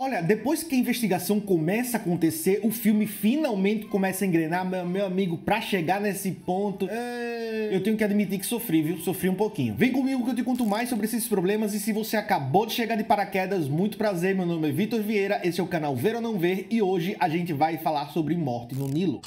Olha, depois que a investigação começa a acontecer, o filme finalmente começa a engrenar, meu, amigo, pra chegar nesse ponto. É... Eu tenho que admitir que sofri, viu? Sofri um pouquinho. Vem comigo que eu te conto mais sobre esses problemas e se você acabou de chegar de paraquedas, muito prazer, meu nome é Vitor Vieira, esse é o canal Ver ou Não Ver e hoje a gente vai falar sobre morte no Nilo.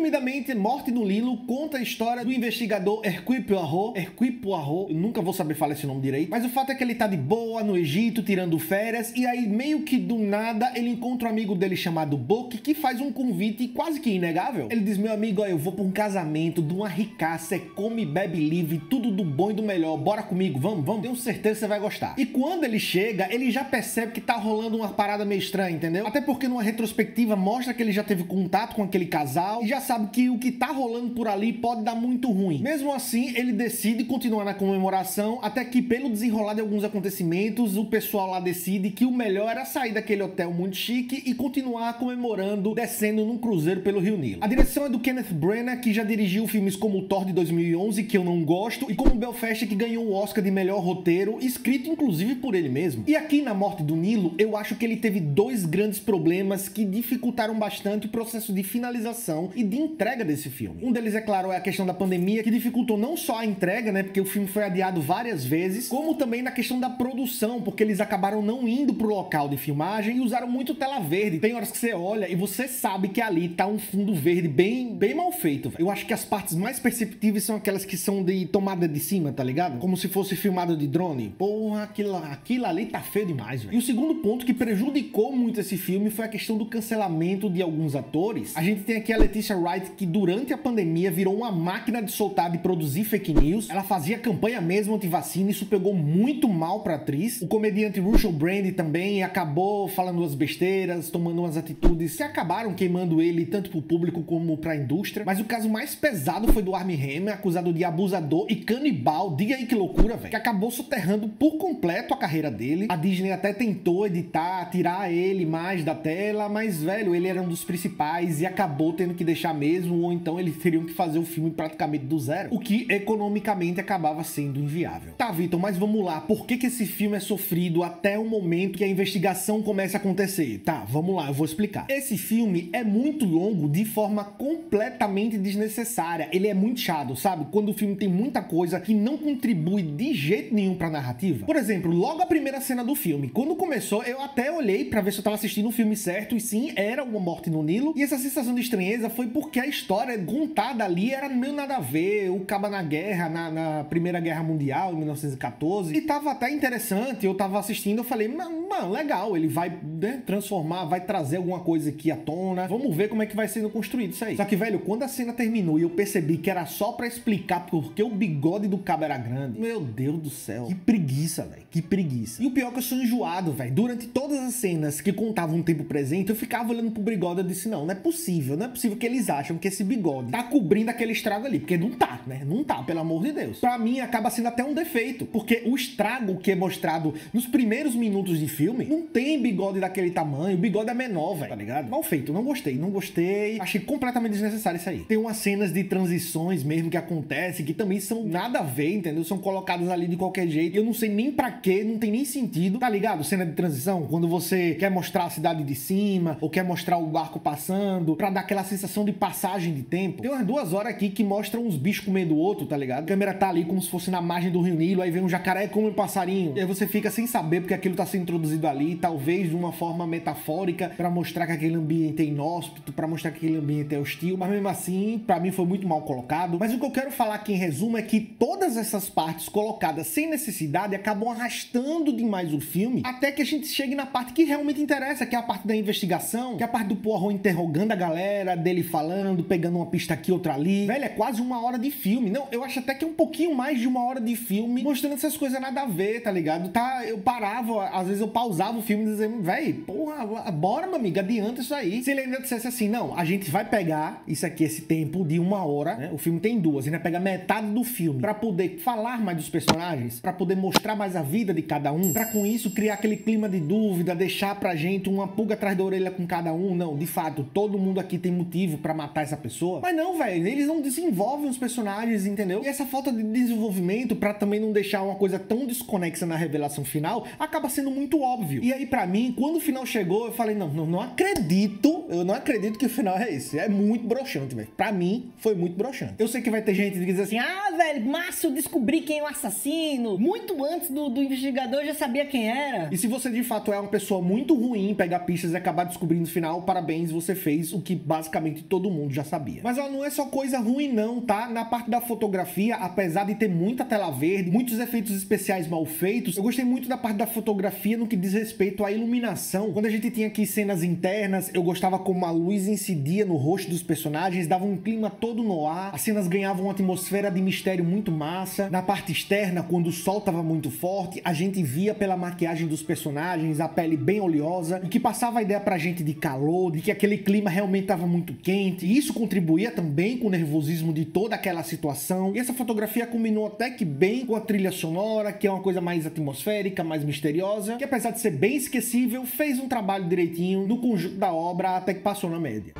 Resumidamente, Morte no Nilo conta a história do investigador Hercule Poirot. Hercule Poirot, eu nunca vou saber falar esse nome direito, mas o fato é que ele tá de boa no Egito, tirando férias, e aí meio que do nada ele encontra um amigo dele chamado Book, que faz um convite quase que inegável. Ele diz, meu amigo, ó, eu vou pra um casamento de uma ricaça, é come, bebe livre, tudo do bom e do melhor, bora comigo, vamos, vamos, tenho certeza que você vai gostar. E quando ele chega, ele já percebe que tá rolando uma parada meio estranha, entendeu? Até porque numa retrospectiva mostra que ele já teve contato com aquele casal, já sabe que o que tá rolando por ali pode dar muito ruim. Mesmo assim, ele decide continuar na comemoração, até que pelo desenrolar de alguns acontecimentos, o pessoal lá decide que o melhor era sair daquele hotel muito chique e continuar comemorando descendo num cruzeiro pelo Rio Nilo. A direção é do Kenneth Branagh, que já dirigiu filmes como o Thor de 2011, que eu não gosto, e como Belfast, que ganhou o Oscar de melhor roteiro, escrito inclusive por ele mesmo. E aqui na Morte do Nilo, eu acho que ele teve dois grandes problemas que dificultaram bastante o processo de finalização e de entrega desse filme. Um deles, é claro, é a questão da pandemia, que dificultou não só a entrega, né, porque o filme foi adiado várias vezes, como também na questão da produção, porque eles acabaram não indo pro local de filmagem e usaram muito tela verde. Tem horas que você olha e você sabe que ali tá um fundo verde bem, bem mal feito. Véio. Eu acho que as partes mais perceptíveis são aquelas que são de tomada de cima, tá ligado? Como se fosse filmado de drone. Porra, aquilo, aquilo ali tá feio demais, velho. E o segundo ponto que prejudicou muito esse filme foi a questão do cancelamento de alguns atores. A gente tem aqui a Leticia Wright que durante a pandemia virou uma máquina de soltar e produzir fake news. Ela fazia campanha mesmo anti-vacina, isso pegou muito mal pra atriz. O comediante Russell Brand também acabou falando umas besteiras, tomando umas atitudes que acabaram queimando ele tanto pro público como pra indústria. Mas o caso mais pesado foi do Armie Hammer, acusado de abusador e canibal, diga aí que loucura, velho, que acabou soterrando por completo a carreira dele. A Disney até tentou editar, tirar ele mais da tela, mas, velho, ele era um dos principais e acabou tendo que deixar mesmo, ou então eles teriam que fazer o filme praticamente do zero, o que economicamente acabava sendo inviável. Tá, Vitor, mas vamos lá, por que, que esse filme é sofrido até o momento que a investigação começa a acontecer? Tá, vamos lá, eu vou explicar. Esse filme é muito longo de forma completamente desnecessária, ele é muito chato, sabe? Quando o filme tem muita coisa que não contribui de jeito nenhum pra narrativa. Por exemplo, logo a primeira cena do filme, quando começou, eu até olhei para ver se eu tava assistindo o filme certo, e sim, era uma morte no Nilo, e essa sensação de estranheza foi porque a história contada ali era meio nada a ver. O Caba na guerra, na, na, Primeira Guerra Mundial, em 1914. E tava até interessante. Eu tava assistindo, eu falei, mano, legal. Ele vai né, transformar, vai trazer alguma coisa aqui à tona. Vamos ver como é que vai sendo construído isso aí. Só que, velho, quando a cena terminou e eu percebi que era só para explicar porque o bigode do Caba era grande. Meu Deus do céu. Que preguiça, velho. Que preguiça. E o pior é que eu sou enjoado, velho. Durante todas as cenas que contavam um tempo presente, eu ficava olhando pro bigode e disse, não, não é possível. Não é possível que eles acham que esse bigode tá cobrindo aquele estrago ali, porque não tá, né? Não tá, pelo amor de Deus. Pra mim, acaba sendo até um defeito, porque o estrago que é mostrado nos primeiros minutos de filme não tem bigode daquele tamanho, o bigode é menor, velho, tá ligado? Mal feito, não gostei, não gostei, achei completamente desnecessário isso aí. Tem umas cenas de transições mesmo que acontecem, que também são nada a ver, entendeu? São colocadas ali de qualquer jeito, eu não sei nem pra quê, não tem nem sentido, tá ligado? Cena de transição, quando você quer mostrar a cidade de cima, ou quer mostrar o barco passando, pra dar aquela sensação de passagem de tempo. Tem umas duas horas aqui que mostram uns bichos comendo outro, tá ligado? A câmera tá ali como se fosse na margem do Rio Nilo, aí vem um jacaré como um passarinho. E aí você fica sem saber porque aquilo tá sendo introduzido ali, talvez de uma forma metafórica para mostrar que aquele ambiente é inóspito, para mostrar que aquele ambiente é hostil, mas mesmo assim, para mim foi muito mal colocado. Mas o que eu quero falar aqui em resumo é que todas essas partes colocadas sem necessidade acabam arrastando demais o filme até que a gente chegue na parte que realmente interessa, que é a parte da investigação, que é a parte do Poirot interrogando a galera, dele falando, pegando uma pista aqui, outra ali. Velho, é quase uma hora de filme. Não, eu acho até que é um pouquinho mais de uma hora de filme mostrando essas coisas nada a ver, tá ligado? Tá, eu parava, às vezes eu pausava o filme dizendo, velho, porra, bora, meu amigo, adianta isso aí. Se ele ainda dissesse assim, não, a gente vai pegar isso aqui, esse tempo de uma hora, né? O filme tem duas, a gente vai pegar metade do filme para poder falar mais dos personagens, para poder mostrar mais a vida de cada um, para com isso criar aquele clima de dúvida, deixar pra gente uma pulga atrás da orelha com cada um. Não, de fato, todo mundo aqui tem motivo para matar essa pessoa. Mas não, velho, eles não desenvolvem os personagens, entendeu? E essa falta de desenvolvimento para também não deixar uma coisa tão desconexa na revelação final acaba sendo muito óbvio. E aí para mim, quando o final chegou, eu falei, não, não, não acredito, eu não acredito que o final é esse. É muito broxante, velho. Pra mim, foi muito broxante. Eu sei que vai ter gente que diz assim, ah, velho, massa, eu descobri quem é o assassino. Muito antes do, do investigador, eu já sabia quem era. E se você de fato é uma pessoa muito ruim, pegar pistas e acabar descobrindo no final, parabéns, você fez o que basicamente todo mundo já sabia. Mas ela não é só coisa ruim não, tá? Na parte da fotografia, apesar de ter muita tela verde, muitos efeitos especiais mal feitos, eu gostei muito da parte da fotografia no que diz respeito à iluminação. Quando a gente tinha aqui cenas internas, eu gostava como a luz incidia no rosto dos personagens, dava um clima todo no ar, as cenas ganhavam uma atmosfera de mistério muito massa. Na parte externa, quando o sol estava muito forte, a gente via pela maquiagem dos personagens a pele bem oleosa, o que passava a ideia pra gente de calor, de que aquele clima realmente estava muito quente. E isso contribuía também com o nervosismo de toda aquela situação. E essa fotografia combinou até que bem com a trilha sonora, que é uma coisa mais atmosférica, mais misteriosa, que apesar de ser bem esquecível, fez um trabalho direitinho no conjunto da obra até que passou na média.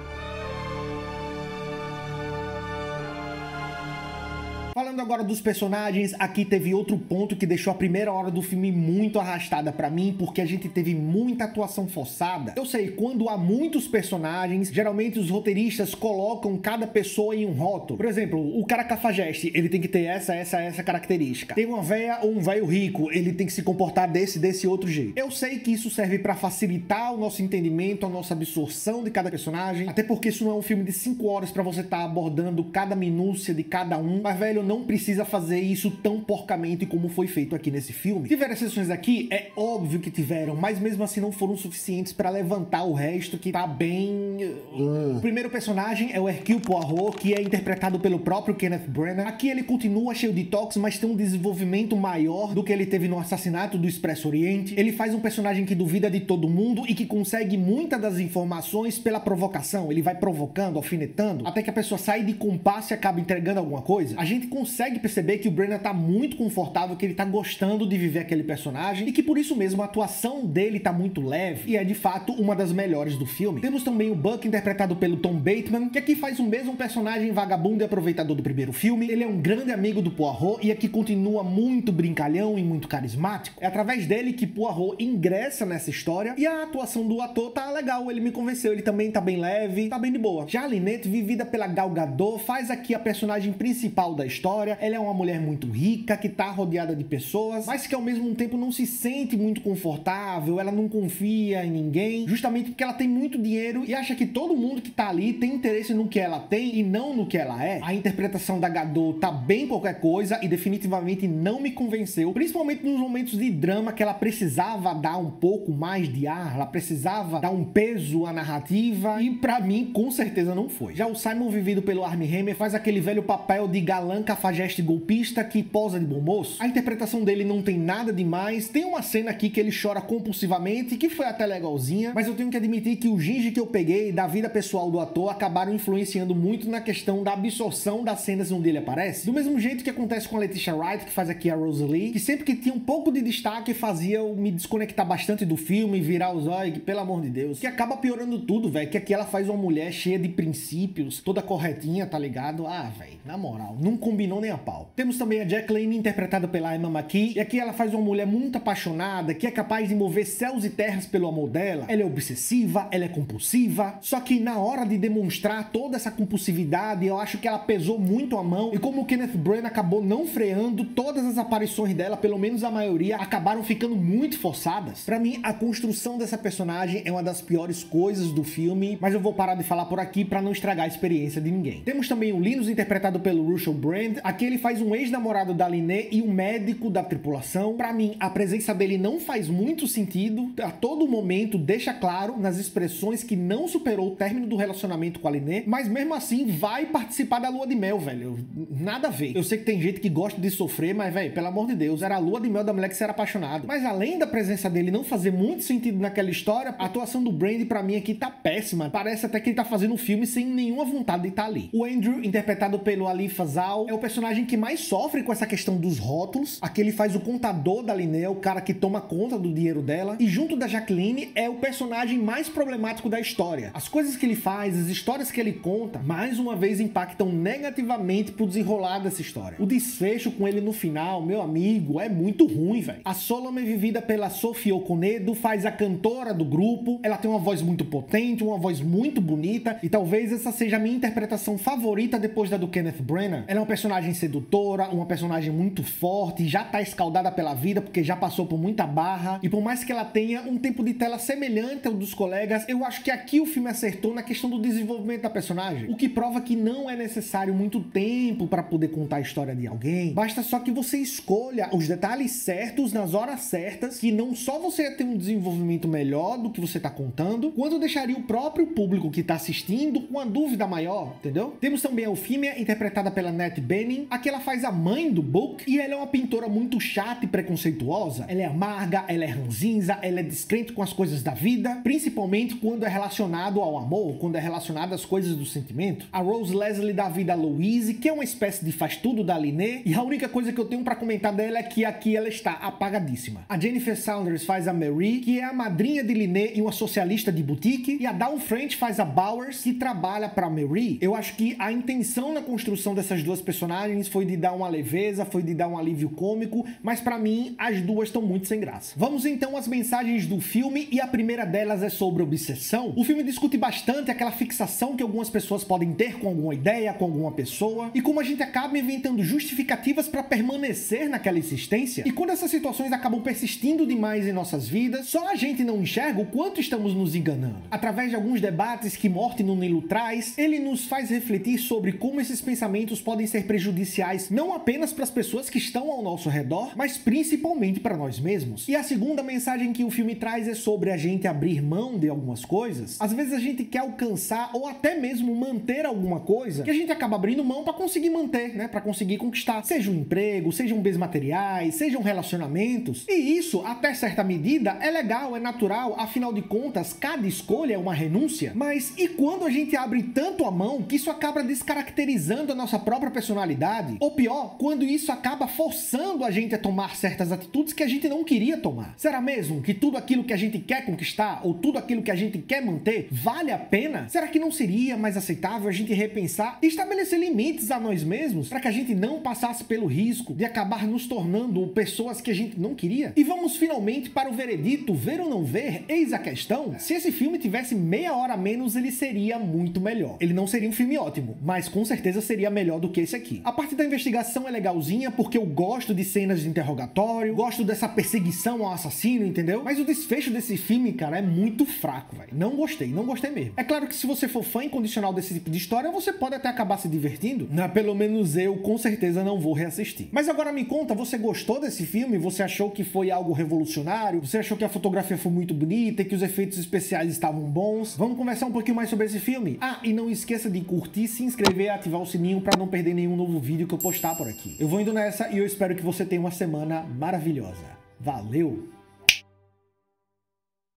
Falando agora dos personagens, aqui teve outro ponto que deixou a primeira hora do filme muito arrastada para mim, porque a gente teve muita atuação forçada. Eu sei, quando há muitos personagens, geralmente os roteiristas colocam cada pessoa em um rótulo. Por exemplo, o cara cafajeste, ele tem que ter essa, essa, essa característica. Tem uma véia ou um velho rico, ele tem que se comportar desse, desse outro jeito. Eu sei que isso serve para facilitar o nosso entendimento, a nossa absorção de cada personagem, até porque isso não é um filme de 5 horas para você estar tá abordando cada minúcia de cada um, mas velho, não precisa fazer isso tão porcamente como foi feito aqui nesse filme. Tiveram exceções aqui? É óbvio que tiveram, mas mesmo assim não foram suficientes para levantar o resto que tá bem... Uh. O primeiro personagem é o Hercule Poirot, que é interpretado pelo próprio Kenneth Branagh. Aqui ele continua cheio de toques, mas tem um desenvolvimento maior do que ele teve no assassinato do Expresso Oriente. Ele faz um personagem que duvida de todo mundo e que consegue muitas das informações pela provocação. Ele vai provocando, alfinetando, até que a pessoa sai de compasso e acaba entregando alguma coisa. A gente consegue perceber que o Brennan tá muito confortável, que ele tá gostando de viver aquele personagem e que por isso mesmo a atuação dele tá muito leve e é de fato uma das melhores do filme. Temos também o Buck interpretado pelo Tom Bateman, que aqui faz o mesmo personagem vagabundo e aproveitador do primeiro filme. Ele é um grande amigo do Poirot e aqui continua muito brincalhão e muito carismático. É através dele que Poirot ingressa nessa história e a atuação do ator tá legal, ele me convenceu, ele também tá bem leve, tá bem de boa. Já a vivida pela Gal Gadot, faz aqui a personagem principal da história. Ela é uma mulher muito rica, que tá rodeada de pessoas, mas que ao mesmo tempo não se sente muito confortável, ela não confia em ninguém, justamente porque ela tem muito dinheiro e acha que todo mundo que tá ali tem interesse no que ela tem e não no que ela é. A interpretação da Gadot tá bem qualquer coisa e definitivamente não me convenceu, principalmente nos momentos de drama que ela precisava dar um pouco mais de ar, ela precisava dar um peso à narrativa e para mim com certeza não foi. Já o Simon vivido pelo Armie Hammer faz aquele velho papel de galã cafajeste golpista que posa de bom moço. A interpretação dele não tem nada demais, tem uma cena aqui que ele chora compulsivamente, que foi até legalzinha, mas eu tenho que admitir que o ginge que eu peguei da vida pessoal do ator acabaram influenciando muito na questão da absorção das cenas onde ele aparece. Do mesmo jeito que acontece com a Letitia Wright, que faz aqui a Rosalie, que sempre que tinha um pouco de destaque fazia eu me desconectar bastante do filme, virar os olhos, pelo amor de Deus, que acaba piorando tudo, velho, que aqui ela faz uma mulher cheia de princípios, toda corretinha, tá ligado? Ah, velho, na moral, não combinou nem a pau. Temos também a Jacqueline, interpretada pela Emma McKee, e aqui ela faz uma mulher muito apaixonada, que é capaz de mover céus e terras pelo amor dela. Ela é obsessiva, ela é compulsiva, só que na hora de demonstrar toda essa compulsividade, eu acho que ela pesou muito a mão, e como o Kenneth Branagh acabou não freando, todas as aparições dela, pelo menos a maioria, acabaram ficando muito forçadas. Para mim, a construção dessa personagem é uma das piores coisas do filme, mas eu vou parar de falar por aqui para não estragar a experiência de ninguém. Temos também o Linus interpretado pelo Russell Brand, aqui ele faz um ex-namorado da Liné e um médico da tripulação. Para mim, a presença dele não faz muito sentido. A todo momento deixa claro nas expressões que não superou o término do relacionamento com a Liné, mas mesmo assim vai participar da lua de mel, velho. Nada a ver. Eu sei que tem gente que gosta de sofrer, mas, velho, pelo amor de Deus, era a lua de mel da mulher que você era apaixonado. Mas além da presença dele não fazer muito sentido naquela história, a atuação do Brandy para mim aqui tá péssima. Parece até que ele tá fazendo um filme sem nenhuma vontade de estar tá ali. O Andrew, interpretado pelo Ali Fazal, é o personagem personagem que mais sofre com essa questão dos rótulos. Aqui ele faz o contador da Linnea, o cara que toma conta do dinheiro dela. E junto da Jacqueline é o personagem mais problemático da história. As coisas que ele faz, as histórias que ele conta, mais uma vez impactam negativamente pro desenrolar dessa história. O desfecho com ele no final, meu amigo, é muito ruim, velho. A Solomon, vivida pela Sophie Okonedo, faz a cantora do grupo. Ela tem uma voz muito potente, uma voz muito bonita, e talvez essa seja a minha interpretação favorita depois da do Kenneth Branagh. Ela é uma personagem sedutora, uma personagem muito forte, já tá escaldada pela vida porque já passou por muita barra, e por mais que ela tenha um tempo de tela semelhante ao dos colegas, eu acho que aqui o filme acertou na questão do desenvolvimento da personagem, o que prova que não é necessário muito tempo para poder contar a história de alguém, basta só que você escolha os detalhes certos nas horas certas, que não só você ia ter um desenvolvimento melhor do que você tá contando, quanto deixaria o próprio público que tá assistindo com uma dúvida maior, entendeu? Temos também a Eufímia, interpretada pela Annette Bening. Aqui ela faz a mãe do Book e ela é uma pintora muito chata e preconceituosa. Ela é amarga, ela é ranzinza, ela é descrente com as coisas da vida, principalmente quando é relacionado ao amor, quando é relacionado às coisas do sentimento. A Rose Leslie dá vida a Louise, que é uma espécie de faz tudo da Liné, e a única coisa que eu tenho para comentar dela é que aqui ela está apagadíssima. A Jennifer Saunders faz a Mary, que é a madrinha de Liné e uma socialista de boutique, e a Dawn French faz a Bowers, que trabalha para Mary. Eu acho que a intenção na construção dessas duas personagens foi de dar uma leveza, foi de dar um alívio cômico, mas para mim as duas estão muito sem graça. Vamos então às mensagens do filme e a primeira delas é sobre obsessão. O filme discute bastante aquela fixação que algumas pessoas podem ter com alguma ideia, com alguma pessoa, e como a gente acaba inventando justificativas para permanecer naquela insistência. E quando essas situações acabam persistindo demais em nossas vidas, só a gente não enxerga o quanto estamos nos enganando. Através de alguns debates que Morte no Nilo traz, ele nos faz refletir sobre como esses pensamentos podem ser prejudiciais não apenas para as pessoas que estão ao nosso redor, mas principalmente para nós mesmos. E a segunda mensagem que o filme traz é sobre a gente abrir mão de algumas coisas. Às vezes a gente quer alcançar ou até mesmo manter alguma coisa que a gente acaba abrindo mão para conseguir manter, né? Para conseguir conquistar, seja um emprego, sejam bens materiais, sejam relacionamentos. E isso, até certa medida, é legal, é natural, afinal de contas, cada escolha é uma renúncia. Mas e quando a gente abre tanto a mão que isso acaba descaracterizando a nossa própria personalidade? Ou pior, quando isso acaba forçando a gente a tomar certas atitudes que a gente não queria tomar. Será mesmo que tudo aquilo que a gente quer conquistar ou tudo aquilo que a gente quer manter vale a pena? Será que não seria mais aceitável a gente repensar e estabelecer limites a nós mesmos para que a gente não passasse pelo risco de acabar nos tornando pessoas que a gente não queria? E vamos finalmente para o veredito, ver ou não ver? Eis a questão. Se esse filme tivesse meia hora a menos, ele seria muito melhor. Ele não seria um filme ótimo, mas com certeza seria melhor do que esse aqui. A parte da investigação é legalzinha porque eu gosto de cenas de interrogatório, gosto dessa perseguição ao assassino, entendeu? Mas o desfecho desse filme, cara, é muito fraco, velho. Não gostei, não gostei mesmo. É claro que se você for fã incondicional desse tipo de história, você pode até acabar se divertindo. Não, pelo menos eu, com certeza, não vou reassistir. Mas agora me conta, você gostou desse filme? Você achou que foi algo revolucionário? Você achou que a fotografia foi muito bonita e que os efeitos especiais estavam bons? Vamos conversar um pouquinho mais sobre esse filme? Ah, e não esqueça de curtir, se inscrever e ativar o sininho para não perder nenhum novo vídeo que eu postar por aqui. Eu vou indo nessa e eu espero que você tenha uma semana maravilhosa. Valeu!